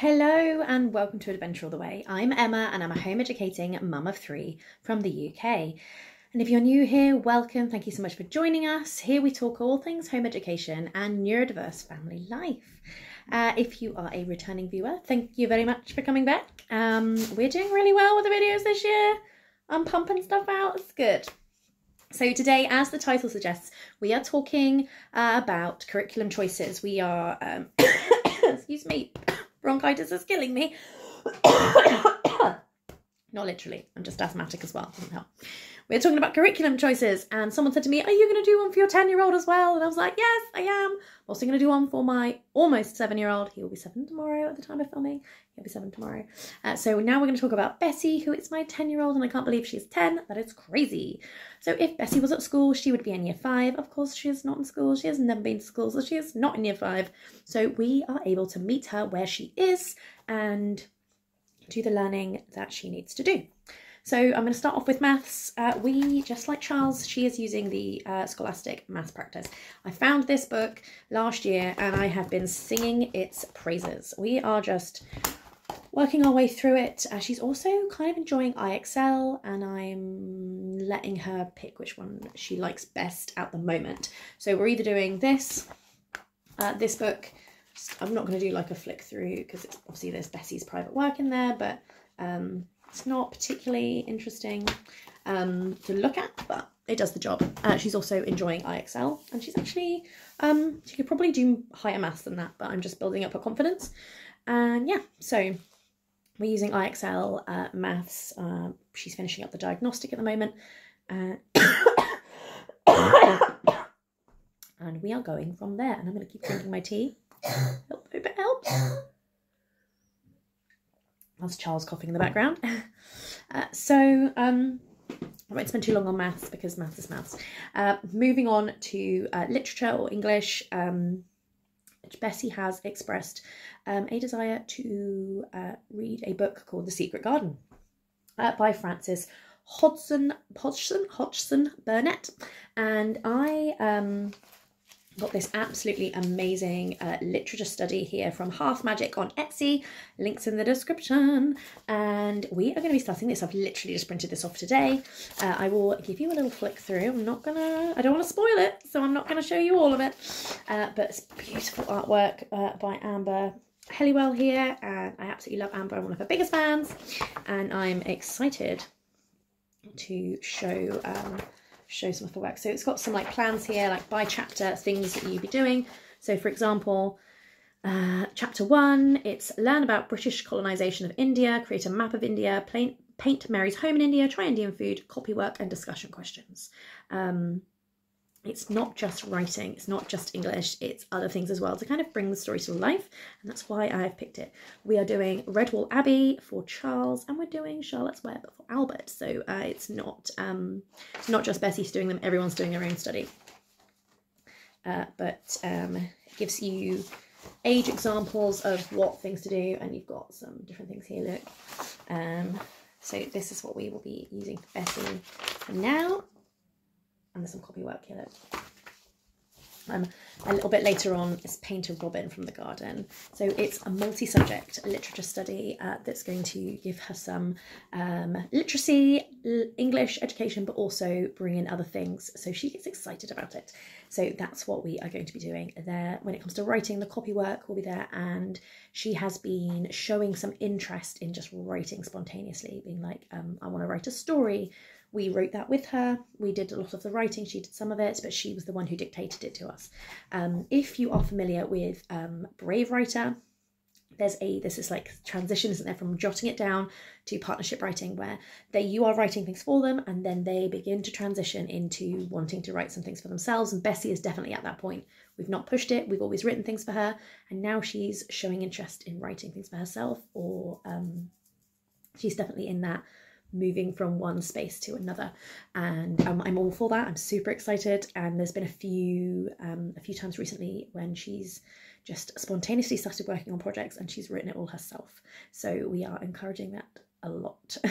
Hello and welcome to Adventure All the Way. I'm Emma and I'm a home educating mum of three from the UK. And if you're new here, welcome. Thank you so much for joining us. Here we talk all things home education and neurodiverse family life. Uh, if you are a returning viewer, thank you very much for coming back. Um, we're doing really well with the videos this year. I'm pumping stuff out. It's good. So today, as the title suggests, we are talking uh, about curriculum choices. We are, um, excuse me, bronchitis is killing me. Not literally, I'm just asthmatic as well, doesn't help. We are talking about curriculum choices, and someone said to me, Are you going to do one for your 10 year old as well? And I was like, Yes, I am. I'm also going to do one for my almost seven year old. He will be seven tomorrow at the time of filming. He'll be seven tomorrow. Uh, so now we're going to talk about Bessie, who is my 10 year old, and I can't believe she's 10. That is crazy. So if Bessie was at school, she would be in year five. Of course, she is not in school. She has never been to school, so she is not in year five. So we are able to meet her where she is and do the learning that she needs to do. So I'm going to start off with maths. Uh, we, just like Charles, she is using the uh, Scholastic Maths Practice. I found this book last year and I have been singing its praises. We are just working our way through it. Uh, she's also kind of enjoying IXL and I'm letting her pick which one she likes best at the moment. So we're either doing this, uh, this book, I'm not going to do like a flick through because obviously there's Bessie's private work in there, but um, it's not particularly interesting um, to look at, but it does the job. Uh, she's also enjoying IXL, and she's actually, um, she could probably do higher maths than that, but I'm just building up her confidence. And yeah, so we're using IXL uh, maths. Uh, she's finishing up the diagnostic at the moment. Uh, and we are going from there. And I'm going to keep drinking my tea. Help, hope it helps. That's Charles coughing in the background. Uh, so um, I won't spend too long on maths because maths is maths. Uh, moving on to uh, literature or English, um, Bessie has expressed um, a desire to uh, read a book called The Secret Garden uh, by Frances Hodgson, Hodgson, Hodgson Burnett. And I um, got this absolutely amazing uh, literature study here from Half Magic on Etsy. Links in the description. And we are going to be starting this. I've literally just printed this off today. Uh, I will give you a little flick through. I'm not going to, I don't want to spoil it, so I'm not going to show you all of it. Uh, but it's beautiful artwork uh, by Amber Helliwell here. And I absolutely love Amber. I'm one of her biggest fans. And I'm excited to show um, show some of the work. So it's got some like plans here, like by chapter, things that you'd be doing. So for example, uh, chapter one, it's learn about British colonisation of India, create a map of India, paint, paint Mary's home in India, try Indian food, copy work and discussion questions. Um, it's not just writing, it's not just English, it's other things as well to kind of bring the story to life. And that's why I've picked it. We are doing Redwall Abbey for Charles and we're doing Charlotte's Web for Albert. So uh, it's not um, not just Bessie's doing them, everyone's doing their own study. Uh, but um, it gives you age examples of what things to do and you've got some different things here, look. Um, so this is what we will be using for Bessie for now and there's some copy work here. Um, a little bit later on is Paint a Robin from the Garden. So it's a multi-subject literature study uh, that's going to give her some um, literacy, English education, but also bring in other things. So she gets excited about it. So that's what we are going to be doing there. When it comes to writing, the copy work will be there. And she has been showing some interest in just writing spontaneously, being like, um, I want to write a story we wrote that with her. We did a lot of the writing, she did some of it, but she was the one who dictated it to us. Um, if you are familiar with um, Brave Writer, there's a this is like transition isn't there from jotting it down to partnership writing where they you are writing things for them and then they begin to transition into wanting to write some things for themselves. And bessie is definitely at that point. We've not pushed it. We've always written things for her. And now she's showing interest in writing things for herself or um, she's definitely in that moving from one space to another. And um, I'm all for that. I'm super excited. And there's been a few um, a few times recently when she's just spontaneously started working on projects and she's written it all herself. So we are encouraging that a lot.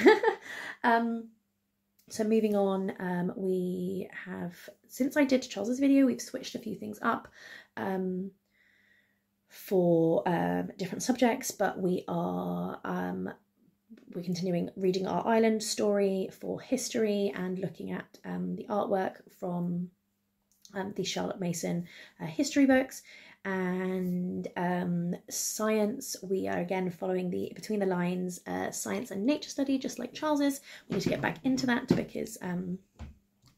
Um, so moving on um, we have since I did Charles's video we've switched a few things up um, for um, different subjects, but we are um, we're continuing reading our island story for history and looking at um, the artwork from um, the Charlotte Mason uh, history books. And um, science, we are again following the between the lines uh, science and nature study, just like Charles's. We need to get back into that because um,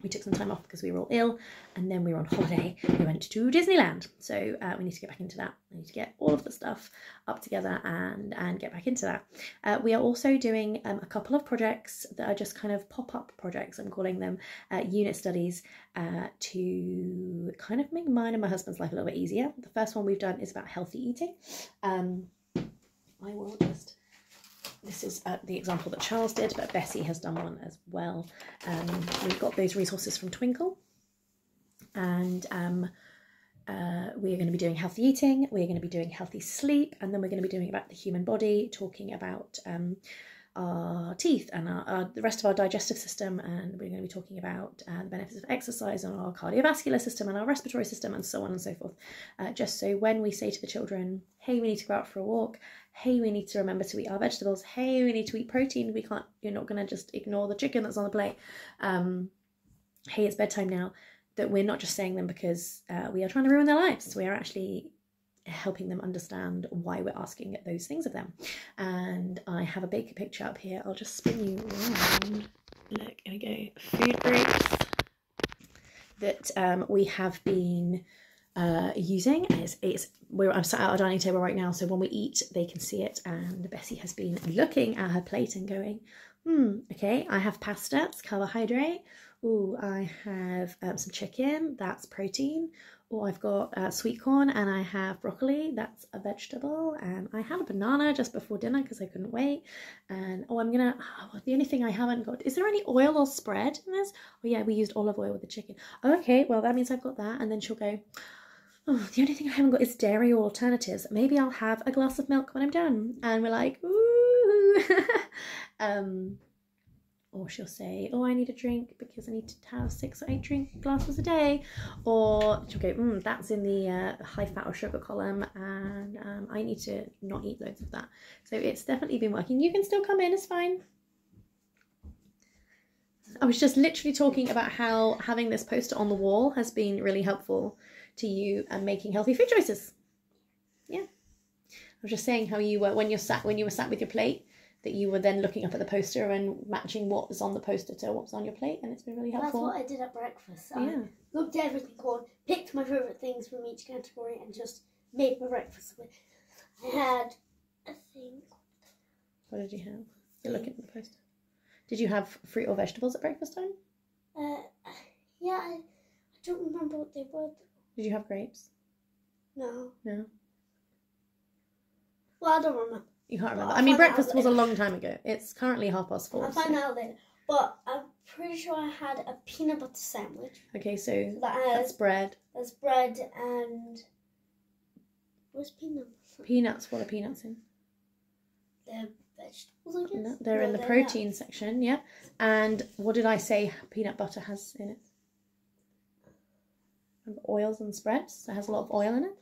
we took some time off because we were all ill and then we were on holiday. We went to disneyland. So uh, we need to get back into that. We need to get all of the stuff up together and and get back into that. Uh, we are also doing um, a couple of projects that are just kind of pop-up projects i'm calling them uh, unit studies uh, to kind of make mine and my husband's life a little bit easier. The first one we've done is about healthy eating. Um, i will just this is uh, the example that Charles did, but Bessie has done one as well. Um, we've got those resources from Twinkl. and um, uh, we are going to be doing healthy eating, we're going to be doing healthy sleep, and then we're going to be doing about the human body, talking about um, our teeth and our, our, the rest of our digestive system, and we're going to be talking about uh, the benefits of exercise on our cardiovascular system and our respiratory system, and so on and so forth. Uh, just so when we say to the children, "Hey, we need to go out for a walk," "Hey, we need to remember to eat our vegetables," "Hey, we need to eat protein," we can't. You're not going to just ignore the chicken that's on the plate. Um, hey, it's bedtime now. That we're not just saying them because uh, we are trying to ruin their lives. We are actually helping them understand why we're asking those things of them. And I have a big picture up here. I'll just spin you around. Look, here we go. Food groups that um, we have been uh, using. It's, it's we're, I'm sat at our dining table right now, so when we eat, they can see it. And Bessie has been looking at her plate and going, hmm, okay, I have pasta, it's carbohydrate. Oh, I have um, some chicken, that's protein oh, I've got uh, sweet corn and I have broccoli, that's a vegetable, and I had a banana just before dinner because I couldn't wait. And oh, I'm gonna, oh, the only thing I haven't got, is there any oil or spread in this? Oh, yeah, we used olive oil with the chicken. okay, well, that means I've got that. And then she'll go, oh, the only thing I haven't got is dairy or alternatives. Maybe I'll have a glass of milk when I'm done. And we're like, ooh. um, or she'll say, "Oh, I need a drink because I need to have six or eight drink glasses a day," or she'll go, mm, "That's in the uh, high fat or sugar column, and um, I need to not eat loads of that." So it's definitely been working. You can still come in; it's fine. I was just literally talking about how having this poster on the wall has been really helpful to you and making healthy food choices. Yeah, I was just saying how you were when you're sat when you were sat with your plate that you were then looking up at the poster and matching what was on the poster to what was on your plate, and it's been really helpful. That's what I did at breakfast. I yeah. looked at everything called, picked my favourite things from each category, and just made my breakfast with. I had a thing. What did you have? You're looking at the poster. Did you have fruit or vegetables at breakfast time? Uh, yeah, I, I don't remember what they were. Did you have grapes? No. No. Well, I don't remember. You can't remember. I mean, breakfast was a long time ago. It's currently half past four. I'll find so. out later. But I'm pretty sure I had a peanut butter sandwich. Okay, so that has, uh, that's bread. There's bread and what's peanut? Peanuts. What are peanuts in? They're vegetables, I guess. No, they're no, in the they're protein not. section, yeah. And what did I say? Peanut butter has in it. Oils and spreads. It has a lot of oil in it.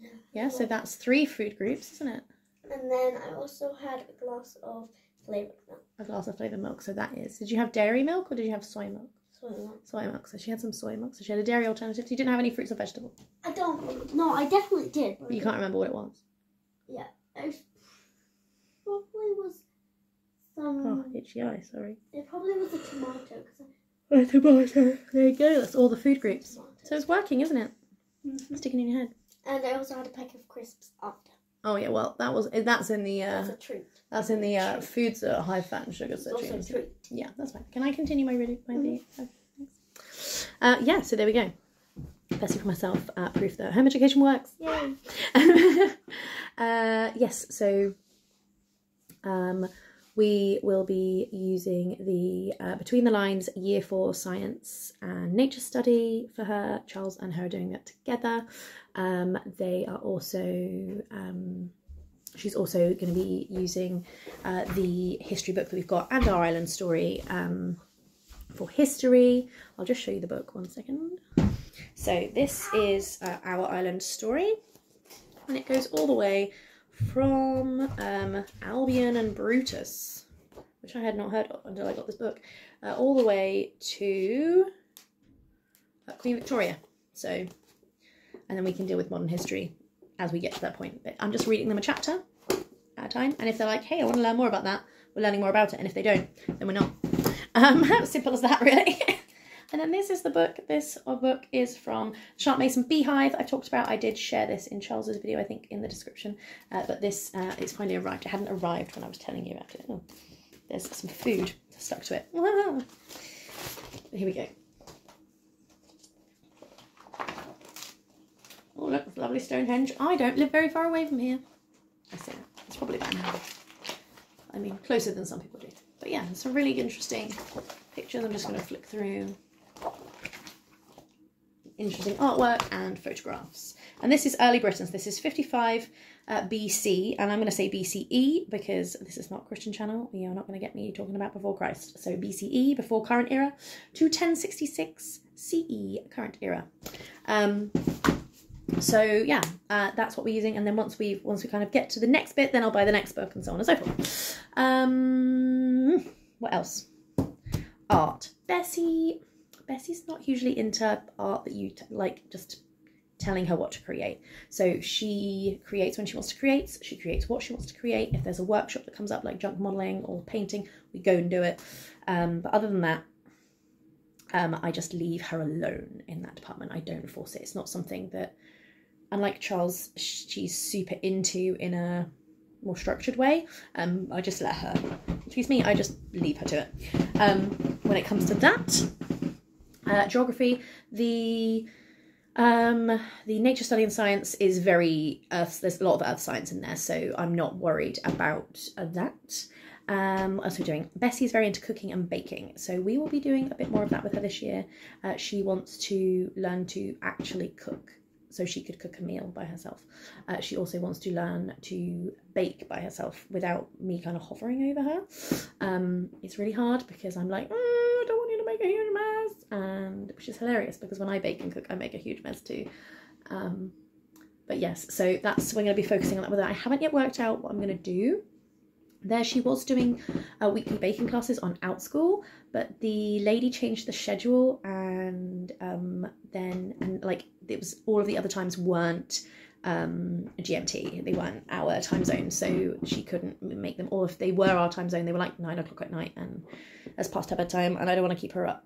Yeah. Yeah. So that's three food groups, isn't it? And then I also had a glass of flavored milk. A glass of flavored milk. So that is. Did you have dairy milk or did you have soy milk? Soy milk. Soy milk. So she had some soy milk. So she had a dairy alternative. So you didn't have any fruits or vegetables. I don't. No, I definitely did. you can't remember what it was. Yeah, I probably was some. Oh, itchy eye. Sorry. It probably was a tomato. I... A tomato. There you go. That's all the food groups. So it's working, isn't it? Mm-hmm. Sticking in your head. And I also had a pack of crisps after. Oh yeah, well that was that's in the uh, that's a treat. That's in the uh, foods that are high fat and sugar. So also a treat. Yeah, that's fine. Can I continue my reading? My? Mm-hmm. Uh, yeah, so there we go. Bessie for myself, uh, proof that home education works. Yay! uh, yes, so um, we will be using the uh, Between the Lines Year 4 Science and Nature Study for her. Charles and her are doing that together. Um, they are also, um, she's also going to be using uh, the history book that we've got and our island story um, for history. I'll just show you the book one second. So this is uh, our island story. and it goes all the way from um, Albion and Brutus, which I had not heard of until I got this book, uh, all the way to uh, Queen Victoria. So, and then we can deal with modern history as we get to that point. But I'm just reading them a chapter at a time, and if they're like, "Hey, I want to learn more about that," we're learning more about it, and if they don't, then we're not. Um, simple as that, really. And then this is the book. This book is from Charlotte Mason Beehive. I talked about, I did share this in Charles's video, I think, in the description. Uh, but this uh, is finally arrived. It hadn't arrived when I was telling you about it. Oh, there's some food stuck to it. Here we go. Oh, look, lovely Stonehenge. I don't live very far away from here. I say that. It's probably about an. I mean, closer than some people do. But yeah, a really interesting pictures. I'm just going to flick through interesting artwork and photographs. And this is early Britons. This is 55 uh, BC, and I'm going to say BCE because this is not Christian channel. You're not going to get me talking about before Christ. So BCE, before current era, to 1066 CE, current era. Um, so yeah, uh, that's what we're using. And then once we once we kind of get to the next bit, then I'll buy the next book and so on and so forth. Um, what else? Art. Bessie Bessie's not usually into art that you like just telling her what to create. So she creates when she wants to create, she creates what she wants to create. If there's a workshop that comes up like junk modeling or painting, we go and do it. Um, but other than that, um, I just leave her alone in that department. I don't force it. It's not something that, unlike Charles, she's super into in a more structured way. Um, I just let her, excuse me, I just leave her to it. Um, when it comes to that, uh, geography, the um, the nature study and science is very earth. There's a lot of earth science in there, so I'm not worried about that. Um, what else are we doing? Bessie is very into cooking and baking, so we will be doing a bit more of that with her this year. Uh, she wants to learn to actually cook so she could cook a meal by herself. Uh, she also wants to learn to bake by herself without me kind of hovering over her. Um, it's really hard because I'm like, mm, I don't want you to make a huge mess, and which is hilarious because when I bake and cook, I make a huge mess too. Um, but yes, so that's we're going to be focusing on that with her. I haven't yet worked out what I'm going to do there she was doing uh, weekly baking classes on Outschool, but the lady changed the schedule and um, then and like it was all of the other times weren't um, GMT. They weren't our time zone, so she couldn't make them. Or if they were our time zone, they were like nine o'clock at night, and as past her bedtime. And I don't want to keep her up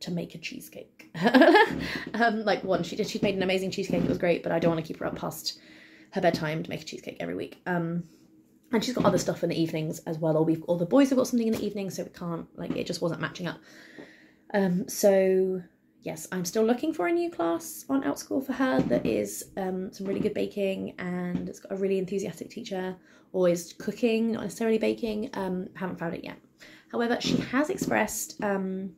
to make a cheesecake. um, like one, she did. She made an amazing cheesecake. It was great, but I don't want to keep her up past her bedtime to make a cheesecake every week. Um, and she's got other stuff in the evenings as well or we've all the boys have got something in the evening so we can't like it just wasn't matching up. Um so yes i'm still looking for a new class on outschool for her that is um some really good baking and it's got a really enthusiastic teacher always cooking not necessarily baking um haven't found it yet. However she has expressed um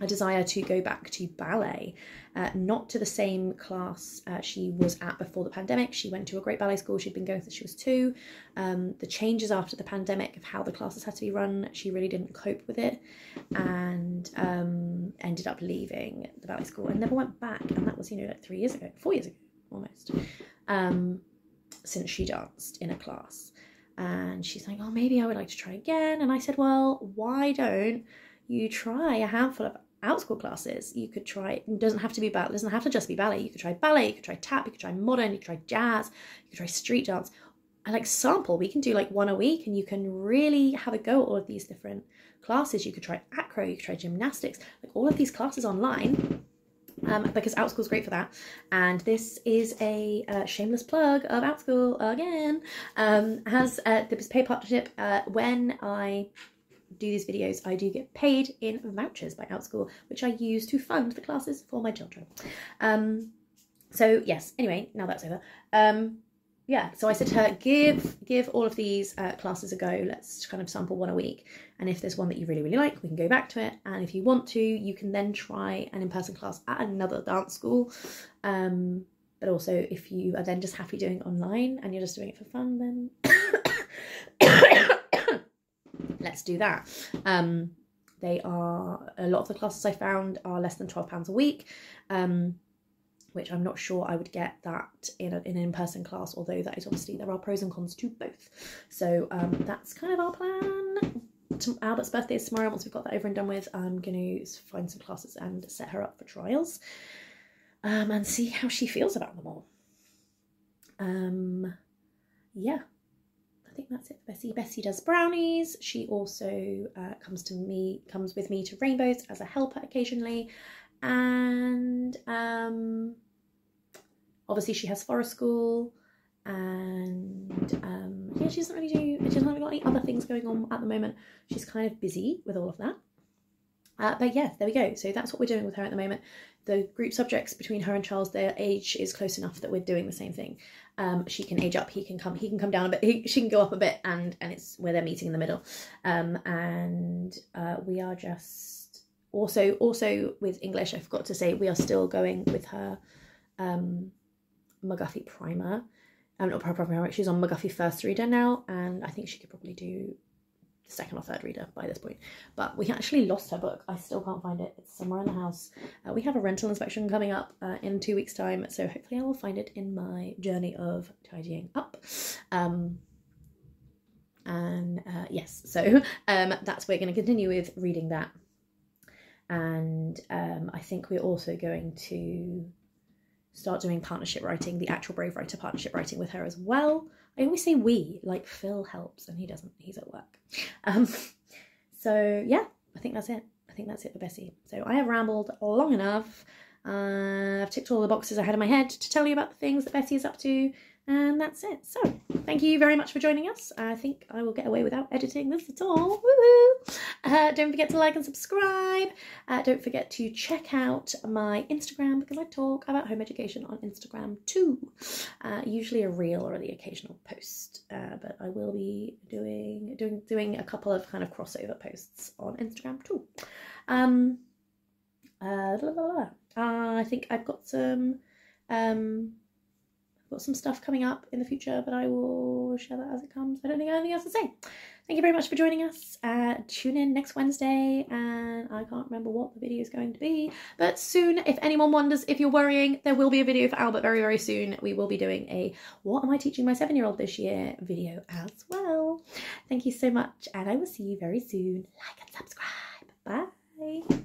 a desire to go back to ballet, uh, not to the same class uh, she was at before the pandemic. She went to a great ballet school she'd been going since she was two. Um, the changes after the pandemic of how the classes had to be run, she really didn't cope with it and um, ended up leaving the ballet school and never went back. And that was, you know, like three years ago, four years ago almost, um, since she danced in a class. And she's like, oh, maybe I would like to try again. And I said, well, why don't you try a handful of outschool classes. You could try, it doesn't have to be ballet, it doesn't have to just be ballet. You could try ballet, you could try tap, you could try modern, you could try jazz, you could try street dance. I like sample, we can do like one a week and you can really have a go at all of these different classes. You could try acro, you could try gymnastics, like all of these classes online. Um, because Outschool is great for that. And this is a uh, shameless plug of Outschool again. Um, has uh, this pay partnership uh, when I do these videos, I do get paid in vouchers by Outschool, which I use to fund the classes for my children. Um, so yes, anyway, now that's over. Um, yeah, so I said to her, give give all of these uh, classes a go. Let's kind of sample one a week. And if there's one that you really, really like, we can go back to it. And if you want to, you can then try an in-person class at another dance school. Um, but also, if you are then just happy doing online and you're just doing it for fun, then let's do that. Um, they are a lot of the classes I found are less than twelve pounds a week. Um, which I'm not sure I would get that in, a, in an in-person class, although that is obviously, there are pros and cons to both. So um, that's kind of our plan. Albert's birthday is tomorrow. Once we've got that over and done with, I'm going to find some classes and set her up for trials um, and see how she feels about them all. Um, yeah, I think that's it for Bessie. Bessie does brownies. She also uh, comes to me, comes with me to Rainbows as a helper occasionally, and um, obviously she has forest school, and um, yeah, she doesn't really do. She doesn't have got any other things going on at the moment. She's kind of busy with all of that. Uh, but yeah, there we go. So that's what we're doing with her at the moment. The group subjects between her and Charles, their age is close enough that we're doing the same thing. Um, she can age up, he can come, he can come down a bit, he, she can go up a bit, and and it's where they're meeting in the middle. Um, and uh, we are just also also with English. I forgot to say we are still going with her um, McGuffey primer. I'm um, not proper primer. She's on McGuffey first reader now, and I think she could probably do second or third reader by this point. But we actually lost her book. I still can't find it. It's somewhere in the house. Uh, we have a rental inspection coming up uh, in two weeks' time, so hopefully I will find it in my journey of tidying up. Um, and uh, yes, so um, that's we're going to continue with reading that. And um, I think we're also going to start doing partnership writing, the actual Brave Writer partnership writing with her as well. I always say we, like Phil helps and he doesn't, he's at work. Um, so yeah, I think that's it. I think that's it for Bessie. So I have rambled long enough. Uh, I've ticked all the boxes I had in my head to tell you about the things that Bessie is up to and that's it. So, thank you very much for joining us. I think I will get away without editing this at all. Uh, don't forget to like and subscribe. Uh, don't forget to check out my Instagram because I talk about home education on Instagram too. Uh, usually a reel or the occasional post, uh, but I will be doing doing doing a couple of kind of crossover posts on Instagram too. Um, blah, blah, blah. I think I've got some um got some stuff coming up in the future, but I will share that as it comes. I don't think I have anything else to say. Thank you very much for joining us. Uh, tune in next Wednesday, and I can't remember what the video is going to be, but soon, if anyone wonders if you're worrying, there will be a video for Albert very, very soon. We will be doing a What Am I Teaching My Seven Year Old This Year video as well. Thank you so much, and I will see you very soon. Like and subscribe. Bye.